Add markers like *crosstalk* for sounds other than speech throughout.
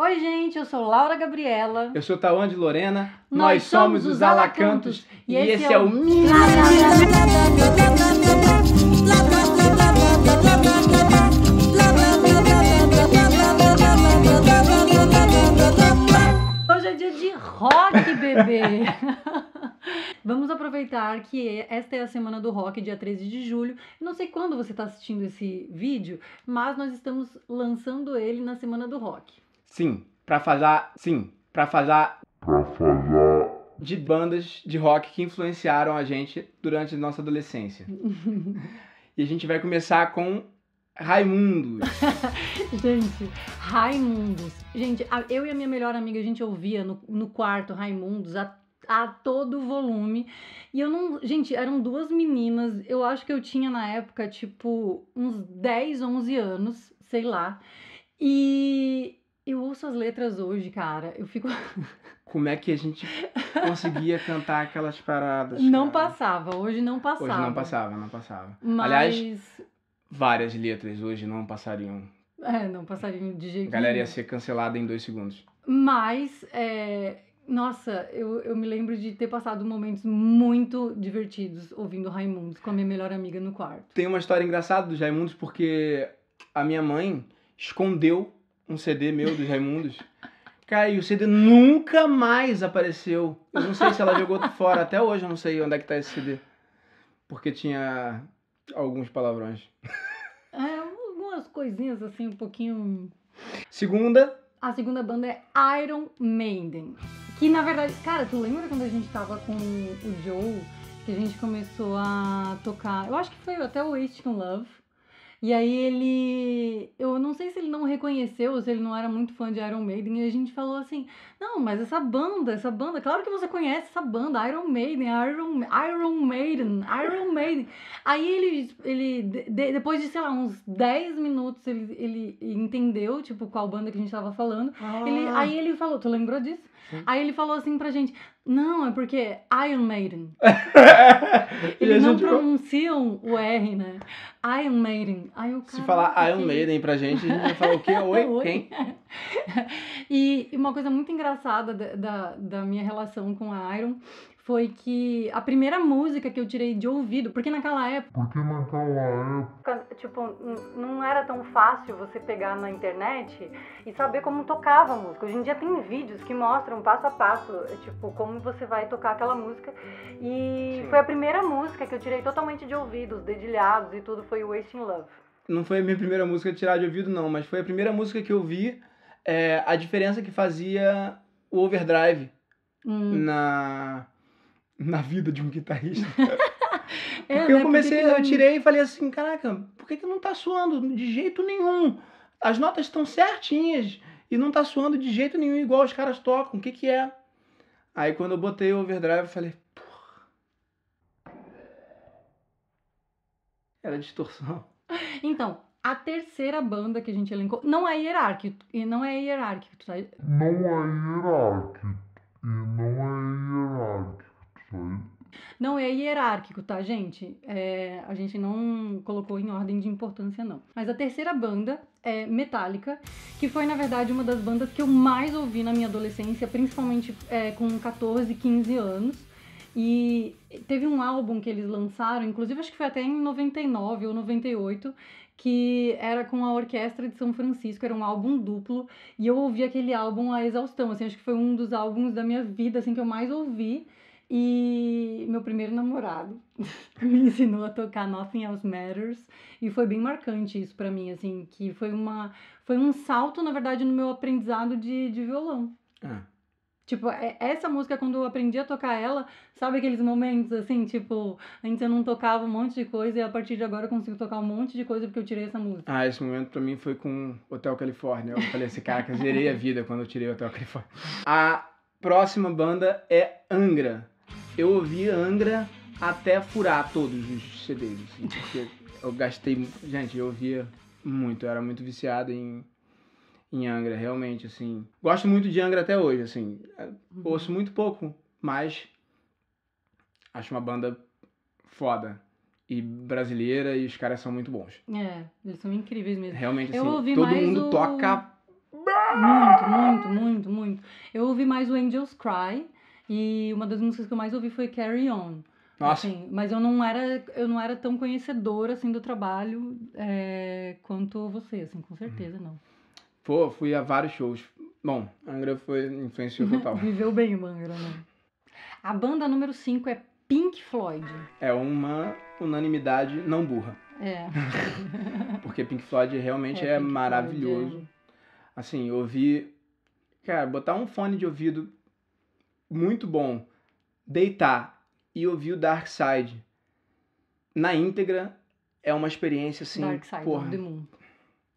Oi, gente, eu sou Laura Gabriela. Eu sou Tauan de Lorena. Nós somos os Alacantos, E, esse, é o Mini. Hoje é dia de rock, bebê! *laughs* Vamos aproveitar que esta é a semana do rock, dia 13 de julho. Não sei quando você está assistindo esse vídeo, mas nós estamos lançando ele na semana do rock. Sim, pra fazer. Sim, pra fazer. De bandas de rock que influenciaram a gente durante a nossa adolescência. *laughs* E a gente vai começar com Raimundos. *laughs* Gente, Raimundos. Gente, eu e a minha melhor amiga, a gente ouvia no, no quarto Raimundos a, a todo volume. E eu não. Gente, eram duas meninas. Eu acho que eu tinha na época, tipo, uns 10, 11 anos, sei lá. E eu ouço as letras hoje, cara. Eu fico. *laughs* Como é que a gente conseguia cantar aquelas paradas? Não cara? passava, hoje não passava. Hoje não passava, não passava. Mas. Aliás, várias letras hoje não passariam. É, não passaria de jeito A galera nenhum. ia ser cancelada em dois segundos. Mas, é, nossa, eu, eu me lembro de ter passado momentos muito divertidos ouvindo Raimundos com a minha melhor amiga no quarto. Tem uma história engraçada dos Raimundos porque a minha mãe escondeu um CD meu dos Raimundos. Cara, e o CD nunca mais apareceu. Eu não sei se ela jogou fora. Até hoje eu não sei onde é que tá esse CD. Porque tinha alguns palavrões. É, algumas coisinhas assim, um pouquinho. Segunda, A segunda banda é Iron Maiden. Que na verdade, cara, tu lembra quando a gente tava com o Joe, que a gente começou a tocar. Eu acho que foi até o Wasting Love. E aí ele. Eu não sei se ele não reconheceu, ou se ele não era muito fã de Iron Maiden, e a gente falou assim: não, mas essa banda, essa banda, claro que você conhece essa banda, Iron Maiden, Iron, Iron Maiden, Iron Maiden. Aí ele, ele de- de- depois de, sei lá, uns 10 minutos, ele, ele entendeu, tipo, qual banda que a gente tava falando. Ele, aí ele falou, tu lembrou disso? Sim. Aí ele falou assim pra gente, não, é porque Iron Maiden. *laughs* Eles não pronunciam o R, né? Iron Maiden. Aí o se cara, falar Iron Maiden pra gente, a gente vai falar o quê? Oi? *laughs* Oi. Quem? *laughs* E uma coisa muito engraçada da, da, da minha relação com a Iron foi que a primeira música que eu tirei de ouvido, porque naquela época, Porque naquela época tipo, não era tão fácil você pegar na internet e saber como tocava a música. Hoje em dia tem vídeos que mostram passo a passo, é, tipo, como você vai tocar aquela música. E Sim. foi a primeira música que eu tirei totalmente de ouvido, os dedilhados e tudo, foi Wasting Love. Não foi a minha primeira música a tirar de ouvido, não, mas foi a primeira música que eu vi é, a diferença que fazia o overdrive Hum. na, na vida de um guitarrista. *laughs* É, Porque né? eu comecei, que não- eu tirei e falei assim, caraca, por que, que não tá suando de jeito nenhum? As notas estão certinhas e não tá suando de jeito nenhum igual os caras tocam, o que que é? Aí quando eu botei o overdrive, eu falei, porra. Era distorção. Então, a terceira banda que a gente elencou não é hierárquico, e não é hierárquico, tá? não é hierárquico. E não é hierárquico? Não é hierárquico, tá, gente? É, a gente não colocou em ordem de importância, não. Mas a terceira banda é Metallica, que foi, na verdade, uma das bandas que eu mais ouvi na minha adolescência, principalmente é, com 14, 15 anos. E teve um álbum que eles lançaram, inclusive acho que foi até em 99 ou 98, que era com a Orquestra de São Francisco, era um álbum duplo, e eu ouvi aquele álbum à exaustão, assim, acho que foi um dos álbuns da minha vida, assim, que eu mais ouvi. E meu primeiro namorado *laughs* me ensinou a tocar Nothing Else Matters e foi bem marcante isso pra mim, assim, que foi uma foi um salto, na verdade, no meu aprendizado de, de violão. Ah, Tipo, é- essa música, quando eu aprendi a tocar ela, sabe aqueles momentos assim, tipo, antes eu não tocava um monte de coisa e a partir de agora eu consigo tocar um monte de coisa porque eu tirei essa música. Ah, esse momento pra mim foi com Hotel Califórnia. Eu falei assim, caraca, zerei a vida quando eu tirei Hotel Califórnia. A próxima banda é Angra. Eu ouvi Angra até furar todos os CDs, assim, porque eu gastei. Gente, eu ouvia muito, eu era muito viciado em, em Angra, realmente, assim. Gosto muito de Angra até hoje, assim. Ouço muito pouco, mas acho uma banda foda. E brasileira, e os caras são muito bons. É, eles são incríveis mesmo. Realmente, Eu assim, ouvi todo mais mundo o- toca. Muito, muito, muito, muito. Eu ouvi mais o Angels Cry e uma das músicas que eu mais ouvi foi Carry On. Nossa, Assim, mas eu não era eu não era tão conhecedora assim do trabalho é, quanto você, assim, com certeza não. pô, fui a vários shows. Bom, Angra foi influenciou *laughs* total. Viveu bem o Mangra, né? A banda número 5 é Pink Floyd. É uma unanimidade não burra. É. *laughs* Porque Pink Floyd realmente é, Pink Floyd, maravilhoso. Assim, ouvir. Cara, botar um fone de ouvido muito bom, deitar e ouvir o Dark Side na íntegra é uma experiência assim. Dark Side porra, of the Moon.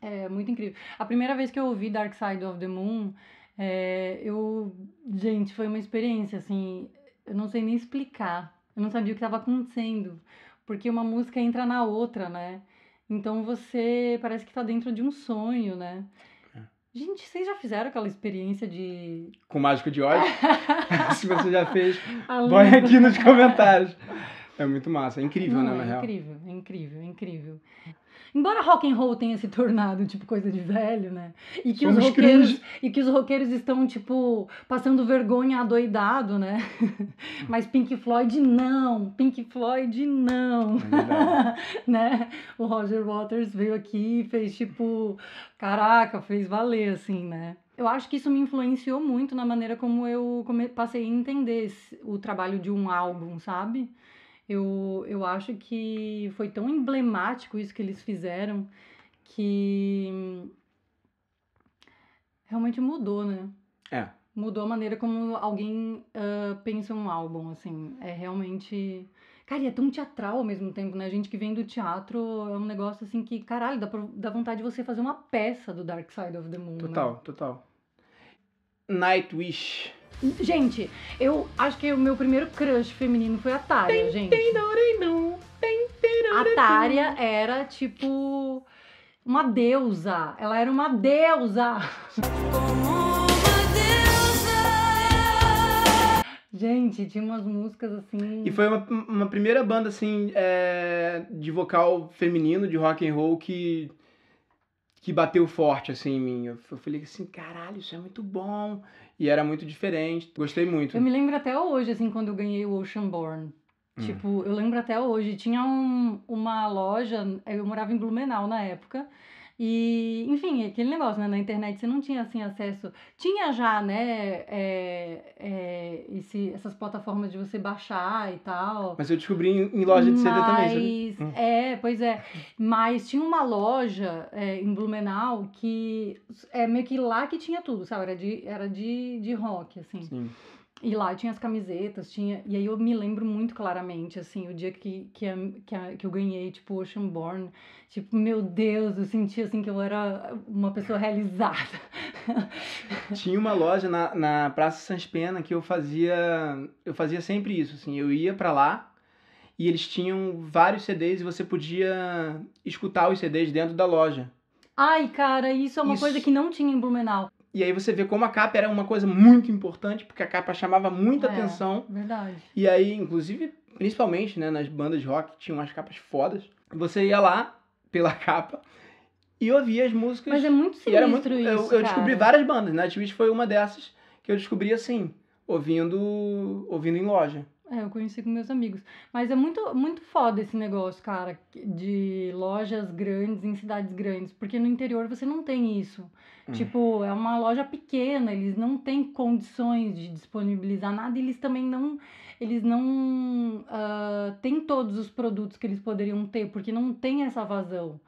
É muito incrível. A primeira vez que eu ouvi Dark Side of the Moon, é, eu. Gente, foi uma experiência, assim. Eu não sei nem explicar. Eu não sabia o que estava acontecendo. Porque uma música entra na outra, né? Então você parece que tá dentro de um sonho, né? Gente, vocês já fizeram aquela experiência de. Com Mágico de Oz. Se *laughs* você já fez, põe do- aqui nos comentários. É muito massa. É incrível, Não, né, na é real? incrível, é incrível, é incrível. Embora rock and roll tenha se tornado tipo coisa de velho, né? E que os Somos roqueiros cringe. e que os roqueiros estão tipo passando vergonha adoidado, né? *laughs* Mas Pink Floyd não, Pink Floyd não. É *laughs* né? O Roger Waters veio aqui e fez tipo, caraca, fez valer assim, né? Eu acho que isso me influenciou muito na maneira como eu passei a entender o trabalho de um álbum, sabe? Eu, eu acho que foi tão emblemático isso que eles fizeram que realmente mudou, né? É. Mudou a maneira como alguém ah, pensa um álbum, assim. É realmente. Cara, e é tão teatral ao mesmo tempo, né? Gente que vem do teatro é um negócio assim que, caralho, dá, pra- dá vontade de você fazer uma peça do Dark Side of the Moon. né? Total, total. Nightwish. Gente, eu acho que o meu primeiro crush feminino foi a Tária, gente. A Tária era tipo uma deusa. Ela era uma deusa. Gente, tinha umas músicas assim. E foi uma, uma primeira banda, assim, é, de vocal feminino, de rock and roll, que, que bateu forte, assim, em mim. Eu falei assim, caralho, isso é muito bom. E era muito diferente. Gostei muito. Eu me lembro até hoje, assim, quando eu ganhei o Oceanborn. Hum. Tipo, eu lembro até hoje. Tinha um- uma loja, eu morava em Blumenau na época. E, enfim, aquele negócio, né? Na internet você não tinha, assim, acesso. Tinha já, né? é, é, esse, essas plataformas de você baixar e tal. Mas eu descobri em, em loja de CD também, sabe? Mas, é, pois é. Mas tinha uma loja é, em Blumenau que é meio que lá que tinha tudo, sabe? Era de, era de, de rock, assim. Sim. E lá tinha as camisetas, tinha. E aí eu me lembro muito claramente, assim, o dia que, que, que, que eu ganhei, tipo, Oceanborn. Tipo, meu Deus, eu senti assim que eu era uma pessoa realizada. *laughs* Tinha uma loja na, na Praça Sans Pena que eu fazia. Eu fazia sempre isso, assim. Eu ia pra lá e eles tinham vários CDs e você podia escutar os CDs dentro da loja. Ai, cara, isso é uma Isso. coisa que não tinha em Blumenau. E aí você vê como a capa era uma coisa muito importante, porque a capa chamava muita É. atenção. Verdade. E aí, inclusive, principalmente, né, nas bandas de rock, tinham umas capas fodas. Você ia lá pela *laughs* capa e ouvia as músicas. Mas é muito e sinistro era muito. isso. eu, eu descobri várias bandas. Nightwish foi uma dessas que eu descobri assim, ouvindo, ouvindo em loja. É, eu conheci com meus amigos. Mas é muito, muito foda esse negócio, cara, de lojas grandes em cidades grandes. Porque no interior você não tem isso. Hum. Tipo, é uma loja pequena, eles não têm condições de disponibilizar nada, e eles também não. Eles não ah, têm todos os produtos que eles poderiam ter, porque não tem essa vazão.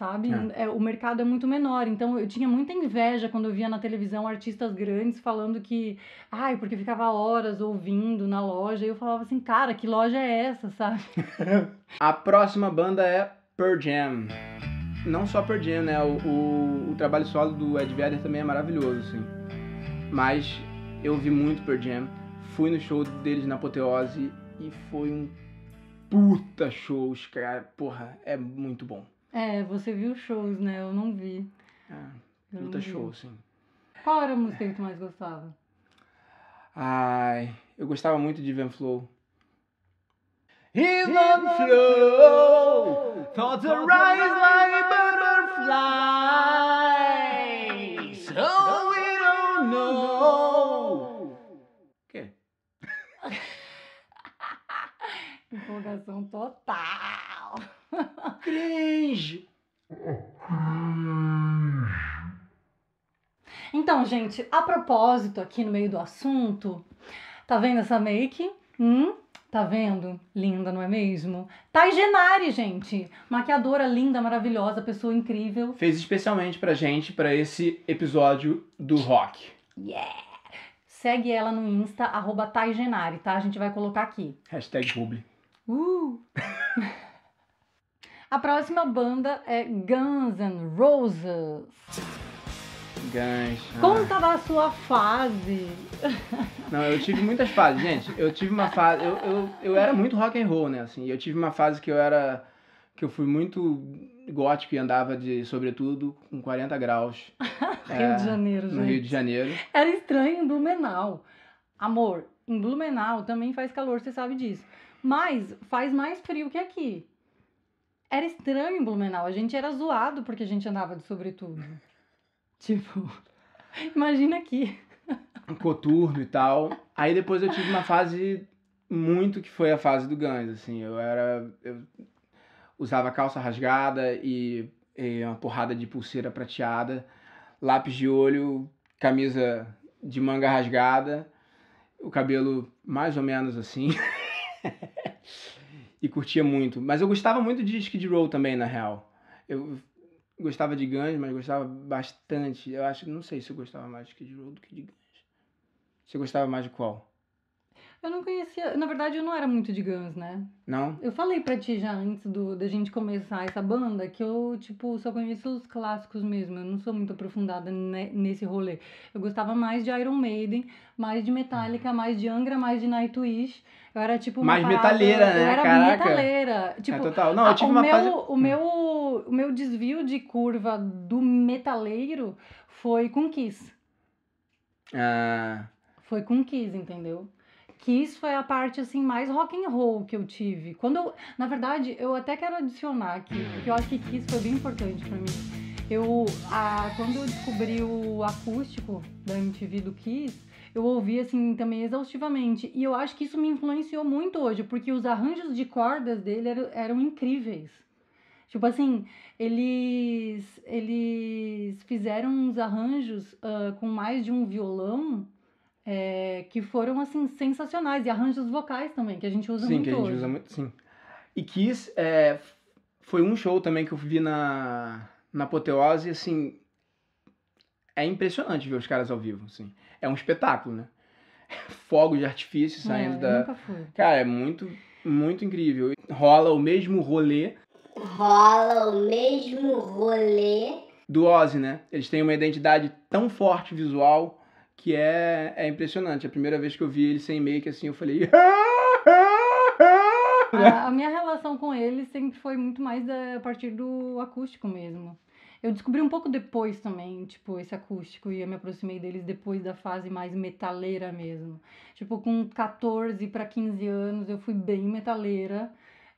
Sabe? É, o mercado é muito menor. Então eu tinha muita inveja quando eu via na televisão artistas grandes falando que Ai, porque ficava horas ouvindo na loja. E eu falava assim, cara, que loja é essa, sabe? *laughs* A próxima banda é Pearl Jam. Não só Pearl Jam, né? O, o, o trabalho solo do Ed Vedder também é maravilhoso, assim. Mas eu vi muito Pearl Jam. Fui no show deles na Apoteose e foi um puta show. Os cara, porra, é muito bom. É, você viu shows, né? Eu não vi. É, Eu vi. show, assim. Qual era a música que tu mais gostava? Ai, eu gostava muito de Van Flow. Even flow, thoughts arise like butterflies. So we don't know. quê? *laughs* Empolgação total. Cringe. Então, gente, a propósito, aqui no meio do assunto, tá vendo essa make? Hum? Tá vendo? Linda, não é mesmo? Thay Genari, gente. Maquiadora linda, maravilhosa, pessoa incrível. Fez especialmente pra gente, pra esse episódio do rock. Yeah! Segue ela no Insta, arroba Genari, tá? A gente vai colocar aqui. Hashtag publi. Uh! A próxima banda é Guns N' Roses. Guns. Como ah. tava a sua fase? *laughs* Não, eu tive muitas fases, gente. Eu tive uma fase. Eu, eu, eu era muito rock and roll, né? Assim, eu tive uma fase que eu era. que eu fui muito gótico e andava de sobretudo com 40 graus. *laughs* Rio É, de Janeiro, no gente. Rio de Janeiro. Era estranho em Blumenau. Amor, em Blumenau também faz calor, você sabe disso. Mas faz mais frio que aqui. Era estranho em Blumenau. A gente era zoado porque a gente andava de sobretudo. *laughs* Tipo, imagina aqui. coturno e tal. Aí depois eu tive uma fase muito que foi a fase do Guns, assim. Eu era. Eu usava calça rasgada e, e uma porrada de pulseira prateada, lápis de olho, camisa de manga rasgada, o cabelo mais ou menos assim. *laughs* e curtia muito. Mas eu gostava muito de Skid Row também, na real. Eu gostava de Guns, mas gostava bastante. Eu acho, não sei se eu gostava mais de Skid Row do que de Guns. Você gostava mais de qual? Eu não conhecia. Na verdade, eu não era muito de Guns, né? Não? Eu falei pra ti já antes do, da gente começar essa banda que eu, tipo, só conheço os clássicos mesmo. Eu não sou muito aprofundada ne- nesse rolê. Eu gostava mais de Iron Maiden, mais de Metallica, mais de Angra, mais de Nightwish. Eu era, tipo, Mais parada- metaleira, né? Eu era Caraca. metaleira. é Tipo, total. Não, eu tive o, uma meu, fase. o, meu, o meu desvio de curva do metaleiro foi com Kiss. Ah, Foi com Kiss, entendeu? Kiss foi a parte assim mais rock and roll que eu tive. Quando eu, na verdade, eu até quero adicionar aqui, porque eu acho que Kiss foi bem importante pra mim. Eu, a, quando eu descobri o acústico da MTV do Kiss, eu ouvi assim também exaustivamente. E eu acho que isso me influenciou muito hoje, porque os arranjos de cordas dele eram, eram incríveis. Tipo assim, eles, eles fizeram uns arranjos ah, com mais de um violão é, que foram assim sensacionais e arranjos vocais também que a gente usa sim, muito que a gente hoje. usa muito. Sim. E Kiss é, foi um show também que eu vi na, na Apoteose, assim. É impressionante ver os caras ao vivo, assim. É um espetáculo, né? *laughs* Fogos de artifício saindo É, da. nunca fui. Cara, é muito, muito incrível. Rola o mesmo rolê rola o mesmo rolê. do Ozzy, né? Eles têm uma identidade tão forte visual que é, é impressionante. A primeira vez que eu vi ele sem make, assim, eu falei. *laughs* A, a minha relação com eles sempre foi muito mais da- a partir do acústico mesmo. Eu descobri um pouco depois também, tipo, esse acústico, e eu me aproximei deles depois da fase mais metaleira mesmo. Tipo, com 14 para 15 anos eu fui bem metaleira.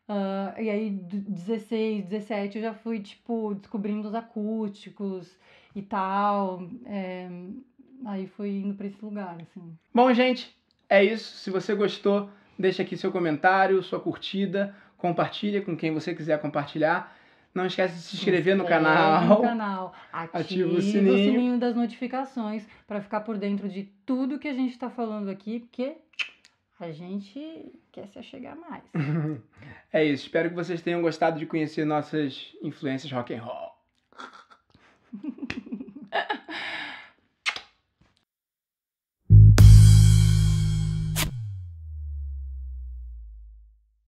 ah, e aí, d- 16, 17, eu já fui, tipo, descobrindo os acústicos e tal. é, aí foi indo para esse lugar, assim. Bom, gente, é isso. Se você gostou, deixa aqui seu comentário, sua curtida, compartilha com quem você quiser compartilhar. Não esquece de se inscrever no canal. No canal. Ativa, ativa o, sininho. o sininho das notificações para ficar por dentro de tudo que a gente está falando aqui, porque a gente quer se achegar mais. *laughs* é isso. Espero que vocês tenham gostado de conhecer nossas influências rock and roll. *laughs*